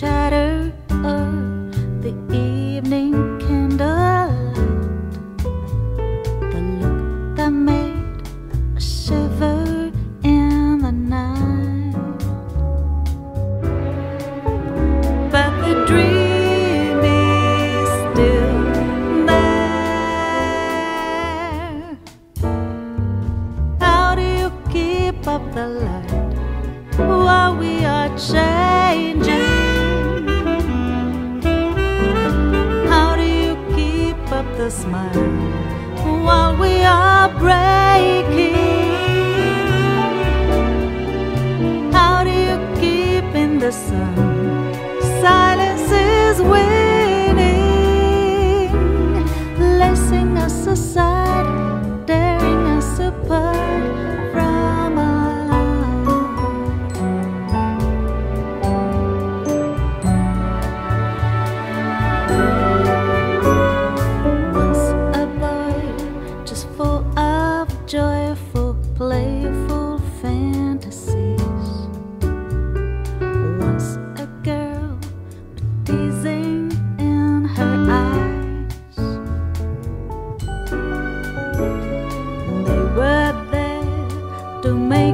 shatter of the evening candlelight. The look that made a shiver in the night. But the dream is still there. How do you keep up the light smile while we are breaking? How do you keep in the sun? Silence is winning, lacing us aside,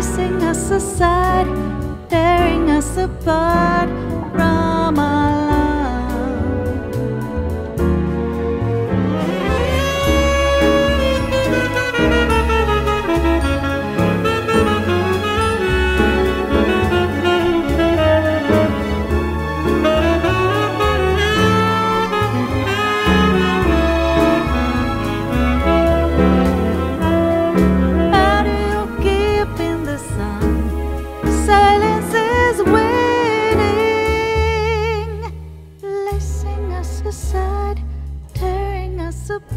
placing us aside, tearing us apart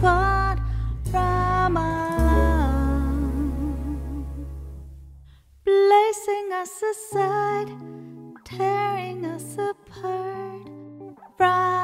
apart from love. Placing us aside, tearing us apart from.